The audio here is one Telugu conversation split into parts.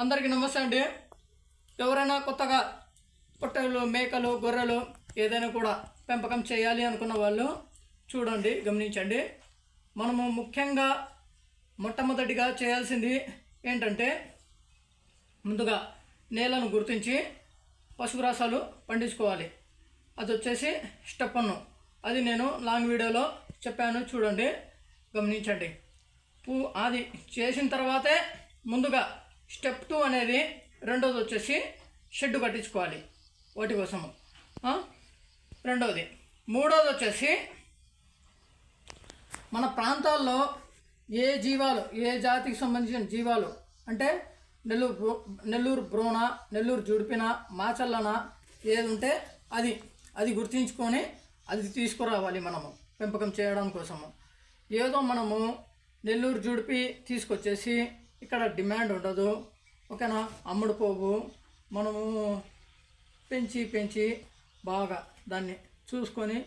అందరికీ నమస్తే అండి. ఎవరైనా కొత్తగా పొట్టలు మేకలు గొర్రెలు ఏదైనా కూడా పెంపకం చేయాలి అనుకున్న వాళ్ళు చూడండి గమనించండి. మనము ముఖ్యంగా మొట్టమొదటిగా చేయాల్సింది ఏంటంటే ముందుగా నేలను గుర్తించి పశుగ్రాసాలు పండించుకోవాలి. అది వచ్చేసి స్టెప్ వన్. అది నేను లాంగ్ వీడియోలో చెప్పాను చూడండి గమనించండి. పూ అది చేసిన తర్వాతే ముందుగా స్టెప్ టూ అనేది రెండోది వచ్చేసి షెడ్ కట్టించుకోవాలి వాటి కోసము. రెండవది మూడోది వచ్చేసి మన ప్రాంతాల్లో ఏ జీవాలు ఏ జాతికి సంబంధించిన జీవాలు అంటే నెల్లూరు బ్రో నెల్లూరు బ్రోన నెల్లూరు జుడిపిన మాచల్లన ఏది ఉంటే అది అది గుర్తించుకొని అది తీసుకురావాలి మనము పెంపకం చేయడం కోసము. ఏదో మనము నెల్లూరు జుడిపి తీసుకొచ్చేసి ఇక్కడ డిమాండ్ ఉండదు. ఓకేనా? అమ్ముడు పోవు. మనము పెంచి పెంచి బాగా దాన్ని చూసుకొని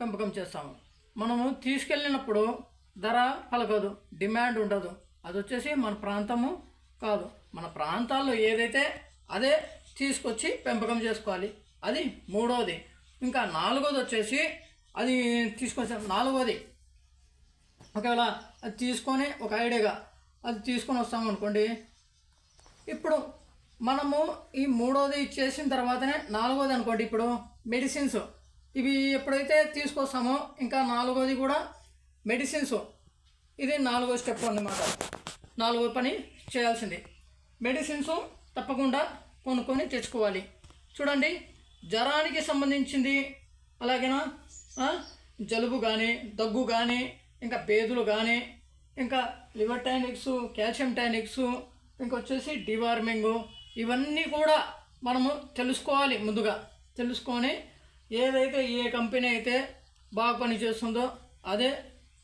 పెంపకం చేస్తాము. మనము తీసుకెళ్ళినప్పుడు ధర పలకదు డిమాండ్ ఉండదు. అది వచ్చేసి మన ప్రాంతము కాదు. మన ప్రాంతాల్లో ఏదైతే అదే తీసుకొచ్చి పెంపకం చేసుకోవాలి. అది మూడవది ఇంకా నాలుగోది వచ్చేసి అది తీసుకొచ్చాం. నాలుగోది. ఒకవేళ అది తీసుకొని ఒక ఐడియాగా అది తీసుకొని వస్తాం అనుకోండి. ఇప్పుడు మనము ఈ మూడోది చేసిన తర్వాతనే నాలుగోది అనుకోండి ఇప్పుడు మెడిసిన్స్. ఇవి ఎప్పుడైతే తీసుకొస్తామో ఇంకా నాలుగోది కూడా మెడిసిన్స్. ఇది నాలుగో స్టెప్ అన్నమాట. నాలుగో పని చేయాల్సింది. మెడిసిన్స్ తప్పకుండా కొనుక్కొని తెచ్చుకోవాలి. చూడండి జ్వరానికి సంబంధించింది అలాగేనా? జలుబు కానీ దగ్గు కానీ ఇంకా బేదులు కానీ ఇంకా లివర్ టానిక్స్ కాల్షియం టానిక్స్ ఇంకొచ్చేసి డివార్మింగ్ ఇవన్నీ కూడా మనము తెలుసుకోవాలి ముందుగా. తెలుసుకొని ఏదైతే ఏ కంపెనీ అయితే బాగా పనిచేస్తుందో అదే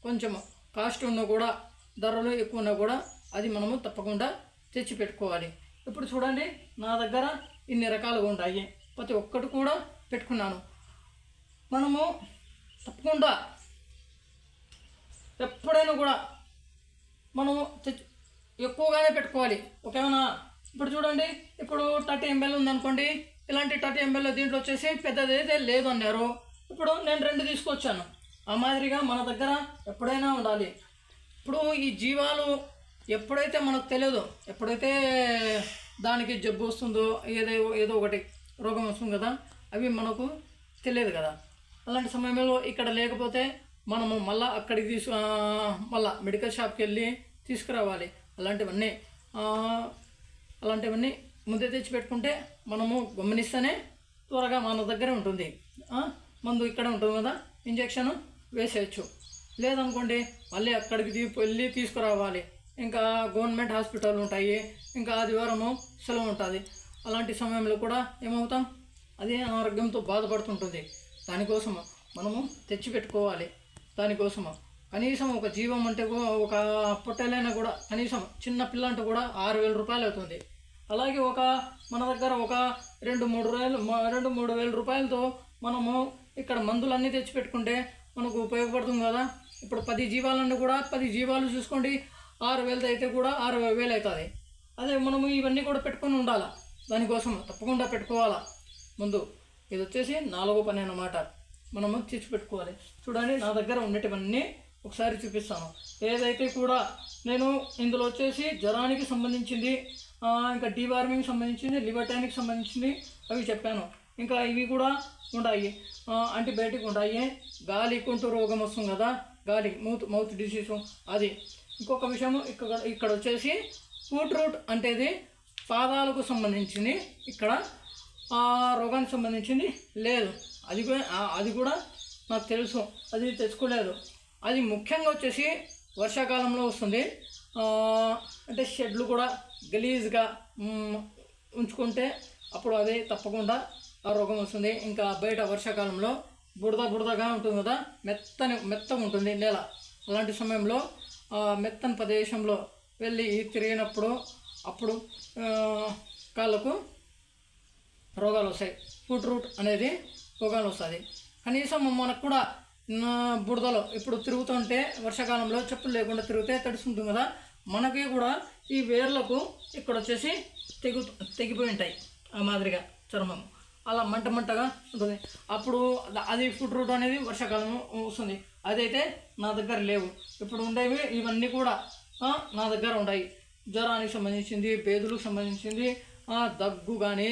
కొంచెం కాస్ట్ ఉన్నా కూడా ధరలు ఎక్కువ ఉన్నా కూడా అది మనము తప్పకుండా తెచ్చి పెట్టుకోవాలి ఇప్పుడు చూడండి నా దగ్గర ఇన్ని రకాలుగా ఉంటాయి ప్రతి ఒక్కటి కూడా పెట్టుకున్నాను. మనము తప్పకుండా ఎప్పుడైనా కూడా మనము తెచ్చు ఎక్కువగానే పెట్టుకోవాలి. ఓకేనా ఇప్పుడు చూడండి ఇప్పుడు థర్టీ ఎంఎల్ ఉందనుకోండి ఇలాంటి థర్టీ ఎంఎల్ దీంట్లో వచ్చేసి పెద్దది అయితే లేదు అన్నారు. ఇప్పుడు నేను రెండు తీసుకొచ్చాను. ఆ మాదిరిగా మన దగ్గర ఎప్పుడైనా ఉండాలి. ఇప్పుడు ఈ జీవాలు ఎప్పుడైతే మనకు తెలియదు ఎప్పుడైతే దానికి జబ్బు వస్తుందో ఏదో ఏదో ఒకటి రోగం వస్తుంది కదా అవి మనకు తెలియదు కదా. అలాంటి సమయంలో ఇక్కడ లేకపోతే మనము మళ్ళీ అక్కడికి తీసు మళ్ళీ మెడికల్ షాప్కి వెళ్ళి తీసుకురావాలి. అలాంటివన్నీ అలాంటివన్నీ ముందే తెచ్చి పెట్టుకుంటే మనము గమనిస్తేనే త్వరగా మన దగ్గరే ఉంటుంది. మందు ఇక్కడ ఉంటుంది కదా ఇంజెక్షన్ వేసేయచ్చు. లేదనుకోండి మళ్ళీ అక్కడికి వెళ్ళి తీసుకురావాలి. ఇంకా గవర్నమెంట్ హాస్పిటల్ ఉంటాయి ఇంకా ఆదివారము సెలవు ఉంటుంది. అలాంటి సమయంలో కూడా ఏమవుతాం? అదే అనారోగ్యంతో బాధపడుతుంటుంది. దానికోసము మనము తెచ్చి పెట్టుకోవాలి దానికోసము కనీసం ఒక జీవం అంటే ఒక పొట్టెలైనా కూడా కనీసం చిన్న పిల్ల అంటే కూడా ఆరు వేల రూపాయలు అవుతుంది. అలాగే ఒక మన దగ్గర ఒక రెండు మూడు వేలు రెండు మూడు వేల రూపాయలతో మనము ఇక్కడ మందులన్నీ తెచ్చి పెట్టుకుంటే మనకు ఉపయోగపడుతుంది కదా. ఇప్పుడు పది జీవాలన్నీ కూడా పది జీవాలు చూసుకోండి ఆరు వేలతో అయితే కూడా ఆరు వేలు అవుతుంది. అదే మనము ఇవన్నీ కూడా పెట్టుకొని ఉండాలా. దానికోసం తప్పకుండా పెట్టుకోవాలా ముందు. ఇది వచ్చేసి నాలుగో పని అన్నమాట. మనము తెచ్చి పెట్టుకోవాలి చూడండి నా దగ్గర ఉండేటివన్నీ ఒకసారి చూపిస్తాను. ఏదైతే కూడా నేను ఇందులో వచ్చేసి జ్వరానికి సంబంధించింది ఇంకా డీవార్మింగ్ సంబంధించింది లివర్ టానిక్ సంబంధించింది అవి చెప్పాను. ఇంకా ఇవి కూడా ఉన్నాయి యాంటీబయాటిక్ ఉన్నాయి గాలి కుంటూ రోగం వస్తుంది కదా గాలి మౌత్ మౌత్ డిసీజ్ అది. ఇంకొక విషయం ఇక్కడ ఇక్కడ వచ్చేసి ఫూట్ రూట్ అంటేది పాదాలకు సంబంధించింది. ఇక్కడ ఆ రోగానికి సంబంధించింది లేదు. అది కూడా అది కూడా నాకు తెలుసు. అది తెచ్చుకోలేదు. అది ముఖ్యంగా వచ్చేసి వర్షాకాలంలో వస్తుంది. అంటే షెడ్లు కూడా గలీజ్గా ఉంచుకుంటే అప్పుడు అది తప్పకుండా ఆ రోగం వస్తుంది. ఇంకా బయట వర్షాకాలంలో బుడద బుడదగా ఉంటుంది కదా మెత్తని మెత్తగా ఉంటుంది నేల. అలాంటి సమయంలో మెత్తని ప్రదేశంలో వెళ్ళి తిరిగినప్పుడు అప్పుడు కాళ్ళకు రోగాలు వస్తాయి. ఫుట్ రూట్ అనేది రోగాలు వస్తుంది కనీసం మనకు కూడా నా ఇప్పుడు తిరుగుతుంటే వర్షాకాలంలో చెప్పులు లేకుండా తిరిగితే తడుస్తుంటుంది కదా మనకి కూడా ఈ వేర్లకు ఇక్కడ వచ్చేసి తెగు తెగిపోయి ఉంటాయి ఆ మాదిరిగా చర్మం. అలా మంట మంటగా ఉంటుంది. అప్పుడు అది ఫుడ్ రూట్ అనేది వర్షాకాలం వస్తుంది. అదైతే నా దగ్గర లేవు. ఇప్పుడు ఉండేవి ఇవన్నీ కూడా నా దగ్గర ఉన్నాయి జ్వరానికి సంబంధించింది పేదులకు సంబంధించింది దగ్గు కానీ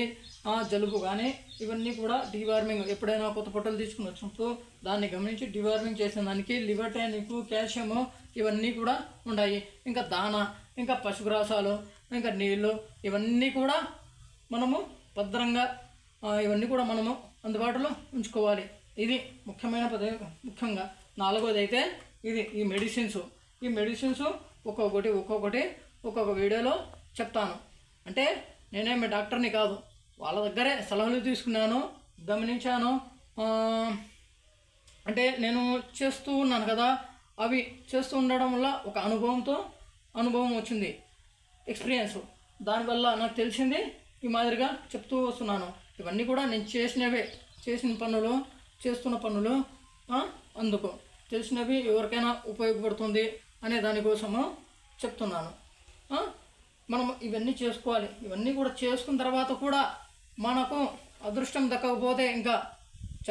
జలుబు కానీ ఇవన్నీ కూడా డివార్మింగ్ ఎప్పుడైనా కొత్త పొట్టలు తీసుకుని వచ్చినప్పుడు దాన్ని గమనించి డివార్మింగ్ చేసిన దానికి లివర్ టానిక్ కాల్షియము ఇవన్నీ కూడా ఉన్నాయి ఇంకా దాన ఇంకా పశుగ్రాసాలు ఇంకా నీళ్ళు ఇవన్నీ కూడా మనము భద్రంగా ఇవన్నీ కూడా మనము అందుబాటులో ఉంచుకోవాలి. ఇది ముఖ్యమైన పద ముఖ్యంగా. నాలుగోది అయితే ఇది ఈ మెడిసిన్స్. ఈ మెడిసిన్స్ ఒక్కొక్కటి ఒక్కొక్కటి ఒక్కొక్క వీడియోలో చెప్తాను. అంటే నేనేమి డాక్టర్ని కాదు. వాళ్ళ దగ్గరే సలహాలు తీసుకున్నాను గమనించాను. అంటే నేను చేస్తూ ఉన్నాను కదా అవి చేస్తూ ఉండడం వల్ల ఒక అనుభవంతో అనుభవం వచ్చింది ఎక్స్పీరియన్స్. దానివల్ల నాకు తెలిసింది ఈ మాదిరిగా చెప్తూ వస్తున్నాను. ఇవన్నీ కూడా నేను చేసినవే చేసిన పనులు చేస్తున్న పనులు అందుకు తెలిసినవి ఎవరికైనా ఉపయోగపడుతుంది అనే దానికోసము చెప్తున్నాను. మనం ఇవన్నీ చేసుకోవాలి. ఇవన్నీ కూడా చేసుకున్న తర్వాత కూడా మనకు అదృష్టం దక్కకపోతే ఇంకా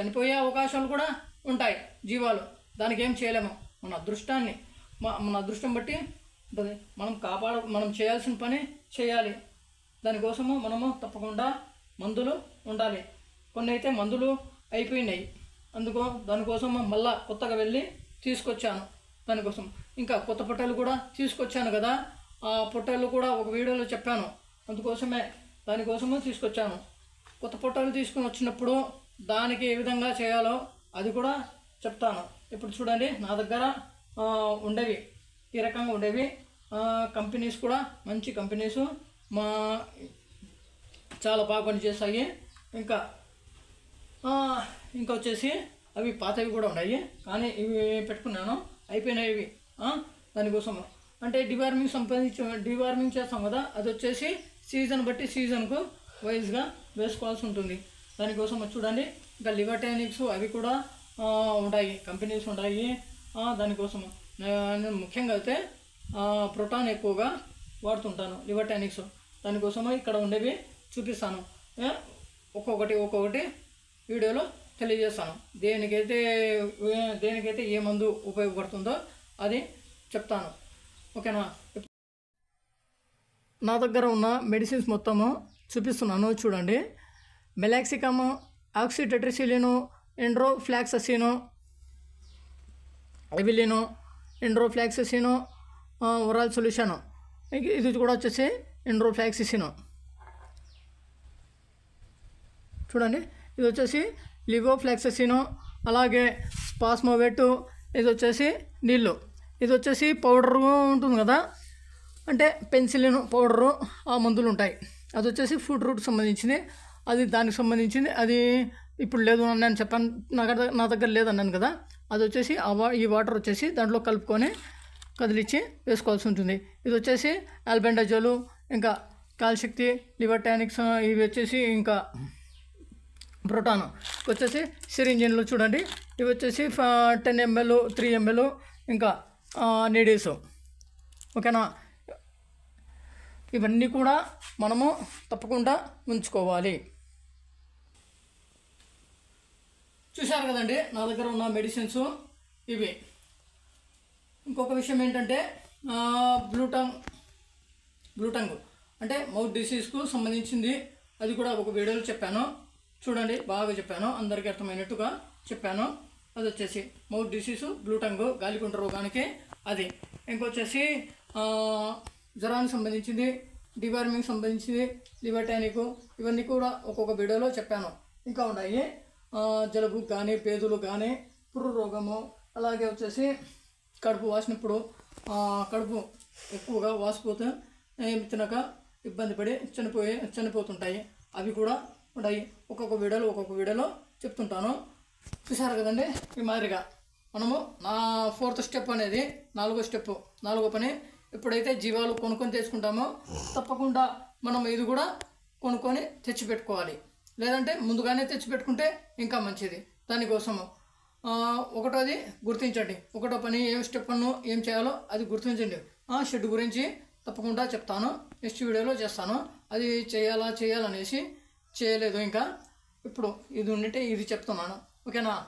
చనిపోయే అవకాశాలు కూడా ఉంటాయి జీవాలు. దానికి ఏం చేయలేము. మన అదృష్టాన్ని మన అదృష్టం బట్టి ఉంటుంది. మనం కాపాడ మనం చేయాల్సిన పని చేయాలి. దానికోసము మనము తప్పకుండా మందులు ఉండాలి. కొన్ని అయితే మందులు అయిపోయినాయి. అందుకో దానికోసము మళ్ళా కొత్తగా వెళ్ళి తీసుకొచ్చాను. దానికోసం. ఇంకా కొత్త పట్టాలు కూడా తీసుకొచ్చాను కదా. పొట్టాలు కూడా ఒక వీడియోలో చెప్పాను. అందుకోసమే దానికోసము తీసుకొచ్చాను. కొత్త పొట్టాలు తీసుకుని వచ్చినప్పుడు దానికి ఏ విధంగా చేయాలో అది కూడా చెప్తాను. ఇప్పుడు చూడండి నా దగ్గర ఉండేవి. ఈ రకంగా ఉండేవి. కంపెనీస్ కూడా మంచి కంపెనీస్ మా చాలా బాగా పనిచేస్తాయి ఇంకా ఇంకా వచ్చేసి అవి పాతవి కూడా ఉన్నాయి. కానీ ఇవి పెట్టుకున్నాను. అయిపోయినాయి ఇవి. ఆ, దానికోసం అంటే డివార్మింగ్ సంపాదించ డివార్మింగ్ చేస్తాం కదా అది వచ్చేసి సీజన్ బట్టి సీజన్కు వైజ్గా వేసుకోవాల్సి ఉంటుంది. దానికోసం చూడండి ఇంకా లివర్ టానిక్స్ అవి కూడా ఉంటాయి కంపెనీస్ ఉంటాయి. దానికోసం నేను ముఖ్యంగా అయితే ప్రోటాన్ ఎక్కువగా వాడుతుంటాను లివర్ టానిక్స్ దానికోసము ఇక్కడ ఉండేవి చూపిస్తాను. ఒక్కొక్కటి ఒక్కొక్కటి వీడియోలో తెలియజేస్తాను. దేనికైతే దేనికైతే ఏ మందు ఉపయోగపడుతుందో అది చెప్తాను. ఓకేనా? నా దగ్గర ఉన్న మెడిసిన్స్ మొత్తము చూపిస్తున్నాను చూడండి. మెలాక్సికమ్ ఆక్సిటెట్రిసిలిను ఎండ్రోఫ్లాక్ససిను ఎవిలిను ఎండ్రోఫ్లాక్ససిను ఒరాల్ సొల్యూషను. ఇది కూడా వచ్చేసి ఎండ్రోఫ్లాక్సిసిను. చూడండి. ఇది వచ్చేసి లివోఫ్లాక్ససిను అలాగే స్పాస్మోవెట్టు ఇది వచ్చేసి నీళ్ళు. ఇది వచ్చేసి పౌడర్ ఉంటుంది కదా? అంటే పెన్సిలిన్ పౌడరు ఆ మందులు ఉంటాయి అది వచ్చేసి ఫుడ్ రూట్ సంబంధించింది. అది దానికి సంబంధించింది. అది ఇప్పుడు లేదు అని నేను చెప్పాను. నా దగ్గర నా దగ్గర లేదన్నాను కదా? అది వచ్చేసి ఆ వా ఈ వాటర్ వచ్చేసి దాంట్లో కలుపుకొని కదిలిచ్చి వేసుకోవాల్సి ఉంటుంది. ఇది వచ్చేసి ఆల్బెండజోలు ఇంకా కాల్శక్తి లివర్ టానిక్స్ ఇవి వచ్చేసి ఇంకా ప్రోటాన్. వచ్చేసి సిరింజిన్లు చూడండి. ఇవి వచ్చేసి టెన్ ఎంఎల్ త్రీ ఎంఎల్ ఇంకా నీడీస్. ఓకేనా? ఇవన్నీ కూడా మనము తప్పకుండా ఉంచుకోవాలి. చూశారు కదండి నా దగ్గర ఉన్న మెడిసిన్స్ ఇవి. ఇంకొక విషయం ఏంటంటే బ్లూటంగ్ బ్లూటంగ్ అంటే మౌత్ డిసీజ్కు సంబంధించింది అది కూడా ఒక వీడియోలో చెప్పాను. చూడండి బాగా చెప్పాను. అందరికీ అర్థమైనట్టుగా చెప్పాను. అది వచ్చేసి మౌత్ డిసీజు బ్లూటంగు గాలికుంట రోగానికి అది. ఇంకొచ్చేసి జ్వరానికి సంబంధించింది డివార్మింగ్ సంబంధించింది లివర్ టానిక్ ఇవన్నీ కూడా ఒక్కొక్క వీడియోలో చెప్పాను. ఇంకా ఉన్నాయి. జలుబు కానీ పేదులు కానీ పుర్రు రోగము అలాగే వచ్చేసి కడుపు వాసినప్పుడు కడుపు ఎక్కువగా వాసిపోతే ఏమి తినక ఇబ్బంది పడి చనిపోయి చనిపోతుంటాయి. అవి కూడా ఉన్నాయి. ఒక్కొక్క వీడియోలో ఒక్కొక్క వీడియోలో చెప్తుంటాను. చూసారు కదండి? ఈ మాదిరిగా. మనము నా ఫోర్త్ స్టెప్ అనేది నాలుగో స్టెప్ నాలుగో పని ఎప్పుడైతే జీవాలు కొనుక్కొని తెచ్చుకుంటామో తప్పకుండా మనం ఇది కూడా కొనుక్కొని తెచ్చిపెట్టుకోవాలి. లేదంటే ముందుగానే తెచ్చిపెట్టుకుంటే ఇంకా మంచిది. దానికోసము ఒకటోది గుర్తించండి. ఒకటో పని ఏం స్టెప్ అను ఏం చేయాలో అది గుర్తించండి. ఆ షెడ్ గురించి తప్పకుండా చెప్తాను. నెక్స్ట్ వీడియోలో చేస్తాను. అది చేయాలా చేయాలనేసి చేయలేదు ఇంకా. ఇప్పుడు ఇది ఉండింటే ఇది చెప్తున్నాను. we're gonna